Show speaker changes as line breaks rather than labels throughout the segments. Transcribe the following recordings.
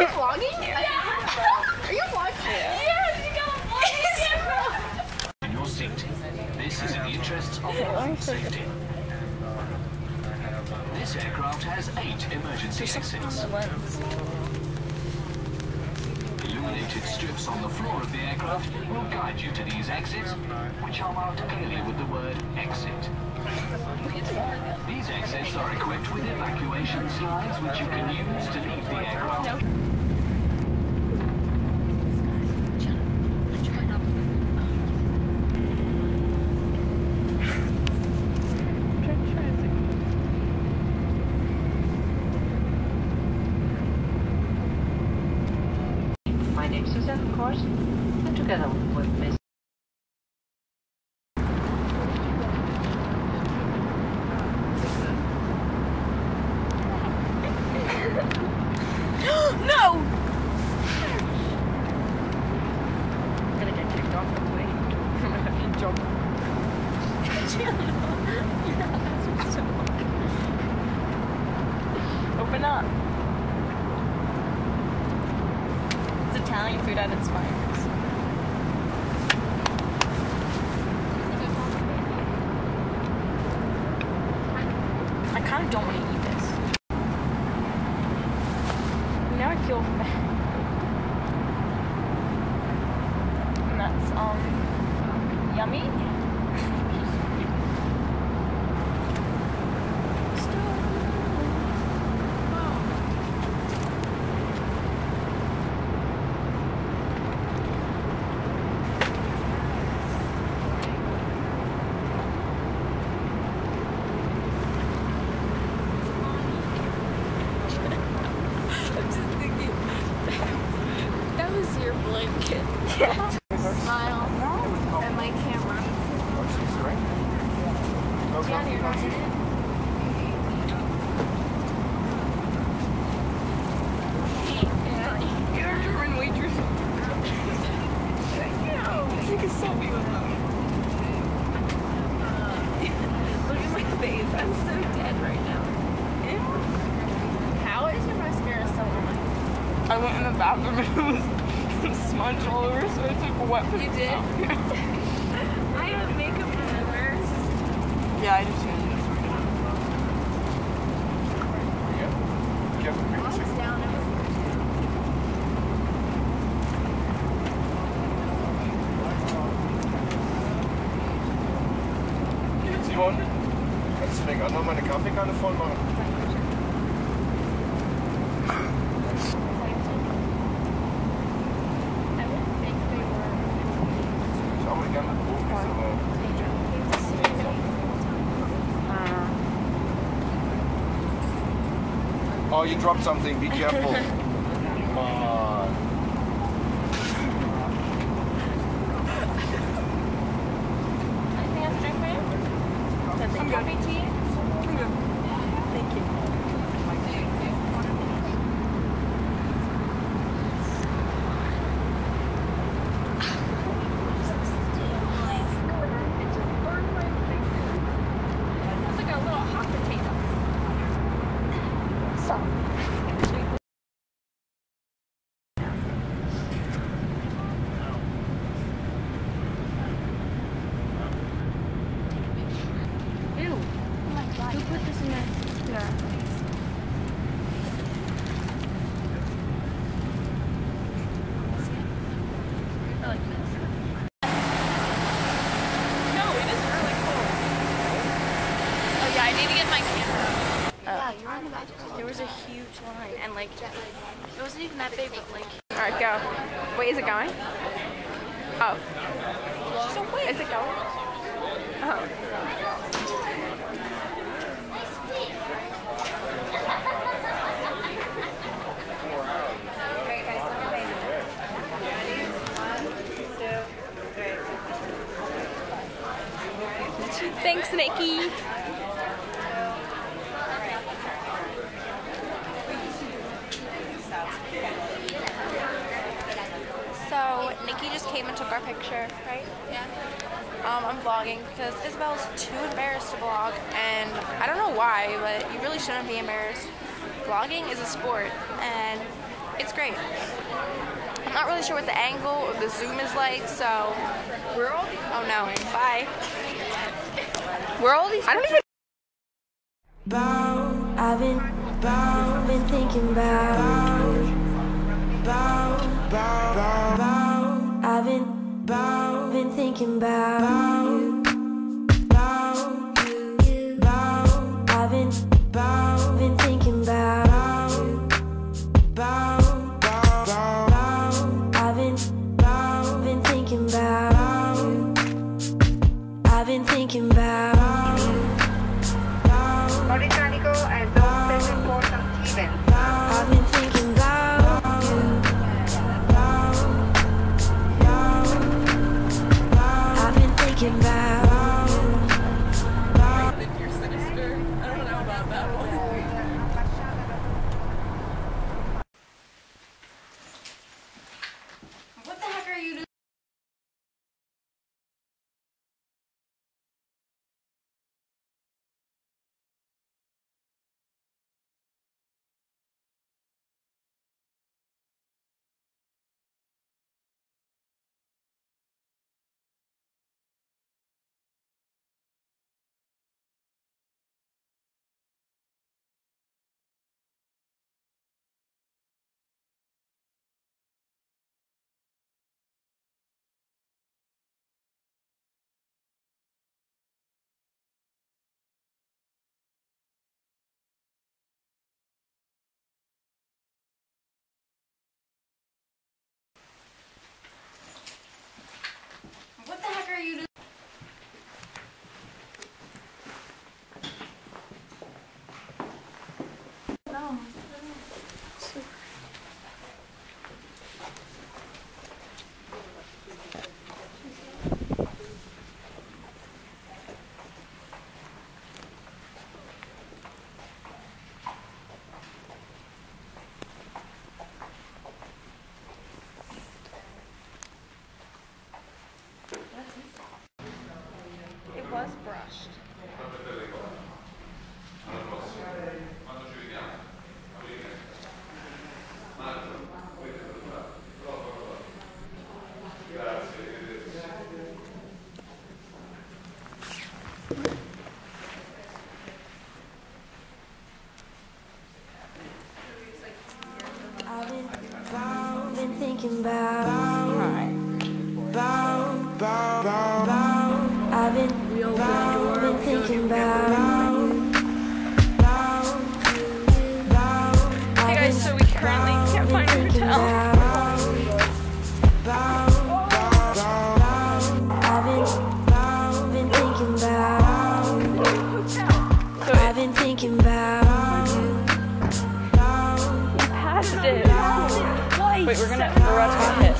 you vlogging? Yeah. Are you vlogging?
Yes, you got a vlogging
in your seat. This is in the interests of your safety. This aircraft has eight emergency exits. Illuminated strips on the floor of the aircraft will guide you to these exits, which are marked clearly with the word exit. These exits are equipped with evacuation slides which you can use to leave the aircraft.
My name is Susan, of course, and together with Miss
No!
gonna get kicked off the plane. I'm gonna have to jump. Open up. It's Italian food at its finest. I kind of don't want to eat this. I feel bad. And that's um yummy. I'm just thinking that was your blanket. Smile and my camera. Yeah, you're not in it. Yeah, you're a German waitress. Take a selfie with them. Look at my face. I'm so dead right now. How is your mascara still on?
I went in the bathroom and it was smudged all over, so I took a wet
You did? I have makeup remover.
Yeah, I just
It's
Uh, oh, you dropped something. Be careful. Come on.
Anything else to drink for you? Something coffee, tea? Thank you. It's like a little hot potato. Stop. Ew. Oh my god. Who put this in there? Yeah. I like this. No, it is really cool. Oh yeah, I need to get my camera. Oh. Yeah, you're on the. There was a huge line, and like, it wasn't even that big, but like.
All right, go. Wait, is it going? Oh. Is it going? Oh. Thanks, Nikki. So Nikki just came and took our picture, right? Yeah. Um, I'm vlogging because Isabel's too embarrassed to vlog, and I don't know why, but you really shouldn't be embarrassed. Vlogging is a sport, and it's great. I'm not really sure what the angle or the zoom is like, so. Where all these? Oh no. Bye. Where are all these? I don't even.
I've been, been thinking about you. I've been, thinking about
we're gonna we're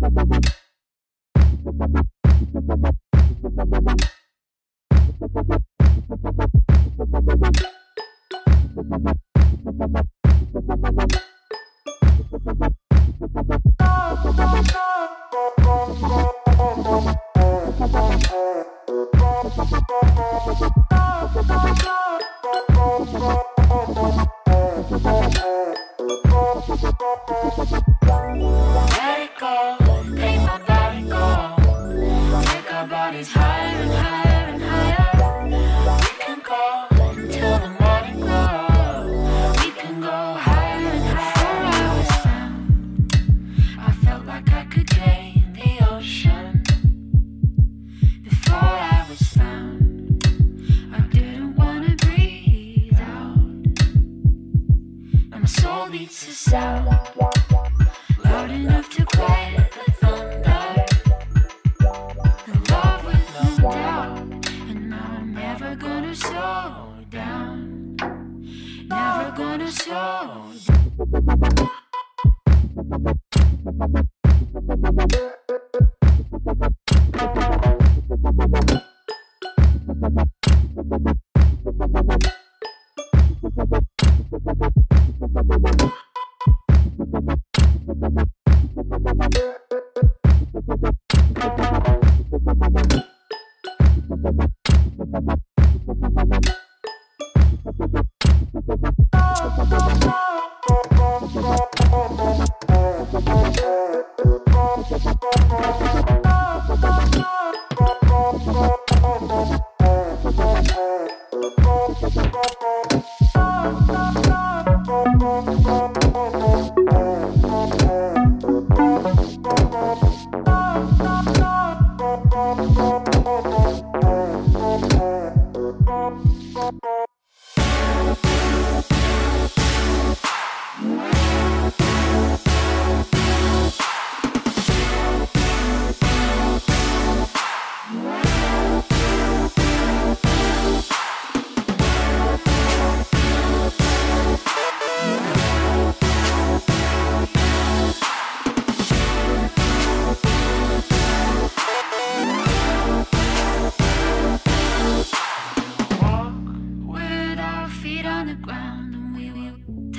Thank you. Take our gonna slow down. Never gonna slow down.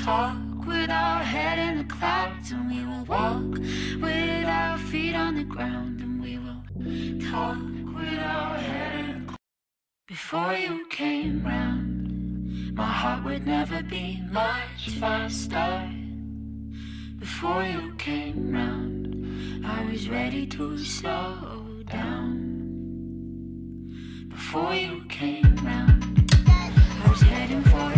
Talk with our head in the clouds, and we will walk with our feet on the ground, and we will talk with our head in the clouds. Before you came round, my heart would never be much faster. Before you came round, I was ready to slow down. Before you came round, I was heading for